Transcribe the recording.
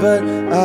but I